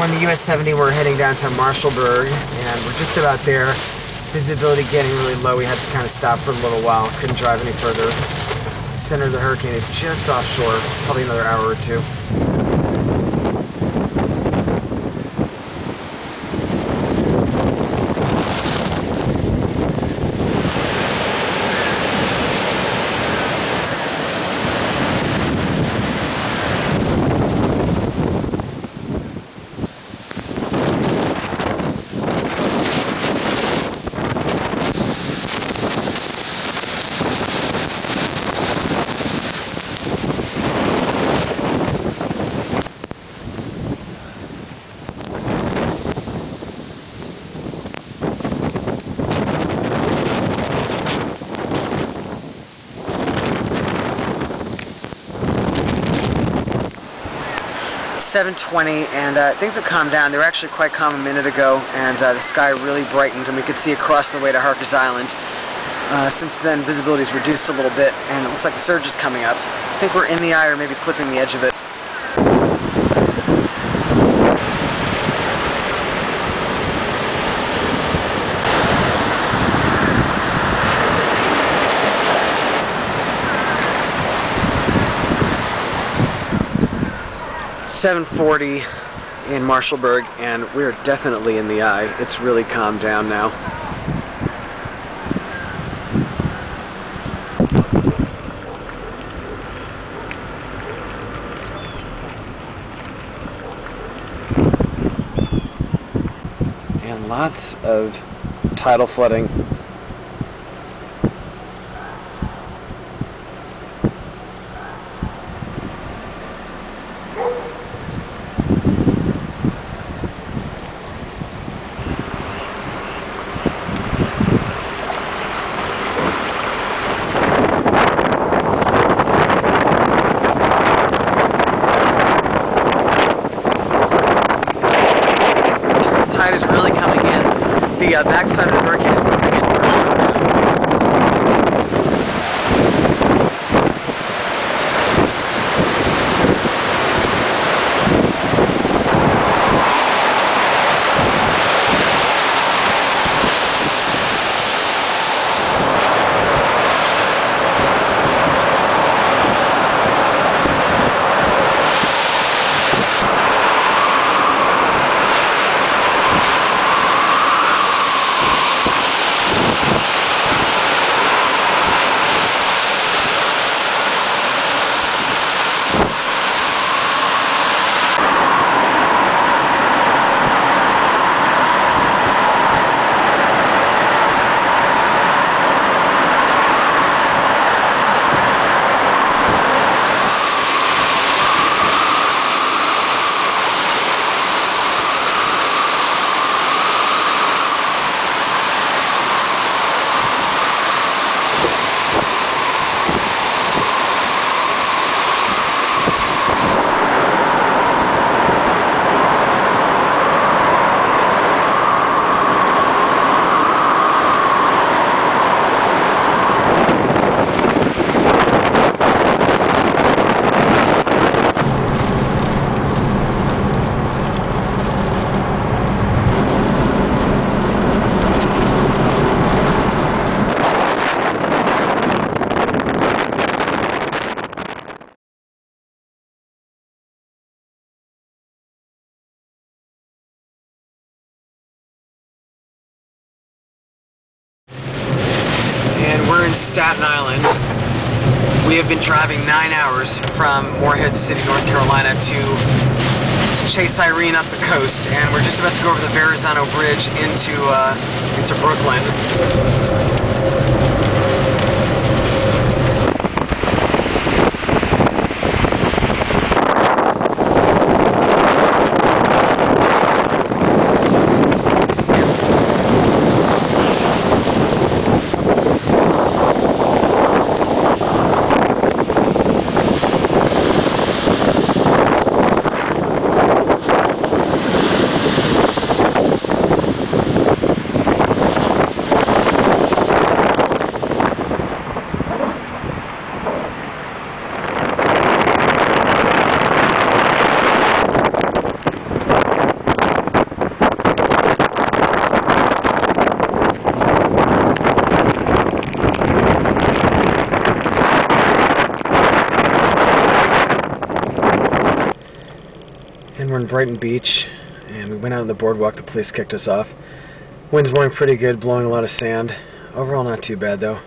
On the US 70, we're heading down to Marshallberg, and we're just about there. Visibility getting really low, we had to kind of stop for a little while, couldn't drive any further. Center of the hurricane is just offshore, probably another hour or two. 7.20 and uh, things have calmed down. They were actually quite calm a minute ago and uh, the sky really brightened and we could see across the way to Harkers Island. Uh, since then, visibility is reduced a little bit and it looks like the surge is coming up. I think we're in the eye or maybe clipping the edge of it. Seven forty in Marshallberg and we're definitely in the eye. It's really calmed down now. And lots of tidal flooding tide is really coming in. The uh, backside of the hurricane is moving in for sure. and we're in Staten Island. We have been driving nine hours from Morehead City, North Carolina to to chase Irene up the coast, and we're just about to go over the Verrazano Bridge into uh, into Brooklyn. And we're in Brighton Beach, and we went out on the boardwalk. The police kicked us off. Wind's blowing pretty good, blowing a lot of sand. Overall, not too bad though.